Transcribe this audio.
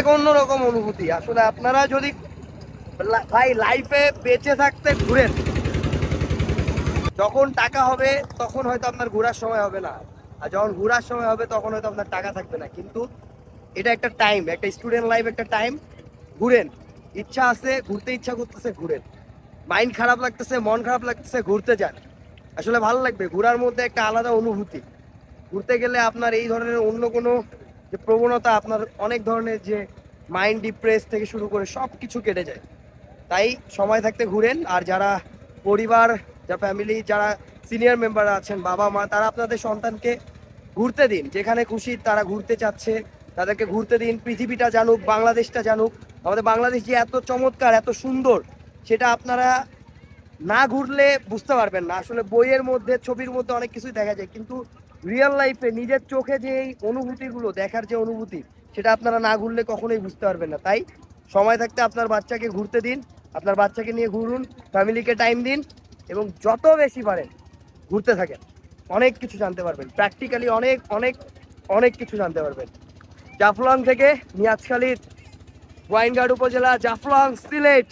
এক অন্যরকম অনুভূতি। আসলে আপনারা যদি ভাই লাইফে বেঁচে থাকতে ঘুরেন, যখন টাকা হবে, তখন হয়তো আপনার ঘোরার সময় হবে না। আর যখন ঘোরার সময় হবে, তখন হয়তো আপনার টাকা থাকবে না। কিন্তু এটা একটা টাইম একটা স্টুডেন্ট লাইফ একটা টাইম ঘুরেন। ইচ্ছা আছে, ঘুরতে ইচ্ছা করতেছে, ঘুরেন। মাইন্ড খারাপ লাগতেছে, মন খারাপ লাগতেছে, ঘুরতে যান। আসলে ভালো লাগবে, ঘোরার মধ্যে একটা আলাদা অনুভূতি। ঘুরতে গেলে আপনার এই ধরনের অন্য কোনো যে প্রবণতা আপনার অনেক ধরনের যে মাইন্ড ডিপ্রেস থেকে শুরু করে সব কিছু কেটে যায়। তাই সময় থাকতে ঘুরেন আর যারা পরিবার যা ফ্যামিলি যারা সিনিয়র মেম্বার আছেন, বাবা মা, তারা আপনাদের সন্তানকে ঘুরতে দিন। যেখানে খুশি তারা ঘুরতে চাচ্ছে, তাদেরকে ঘুরতে দিন। পৃথিবীটা জানুক, বাংলাদেশটা জানুক। আমাদের বাংলাদেশ যে এত চমৎকার, এত সুন্দর, সেটা আপনারা না ঘুরলে বুঝতে পারবেন না। আসলে বইয়ের মধ্যে, ছবির মধ্যে অনেক কিছুই দেখা যায়। কিন্তু রিয়েল লাইফে নিজের চোখে যে এই অনুভূতিগুলো, দেখার যে অনুভূতি, সেটা আপনারা না ঘুরলে কখনোই বুঝতে পারবেন না। তাই সময় থাকতে আপনার বাচ্চাকে ঘুরতে দিন, আপনার বাচ্চাকে নিয়ে ঘুরুন ফ্যামিলিকে টাইম দিন এবং যত বেশি পারেন ঘুরতে থাকেন। অনেক কিছু জানতে পারবেন। প্র্যাকটিক্যালি অনেক অনেক অনেক কিছু জানতে পারবেন। জাফলং থেকে নিয়াজখালীর ওয়াইনগার্ড উপজেলা জাফলং সিলেট।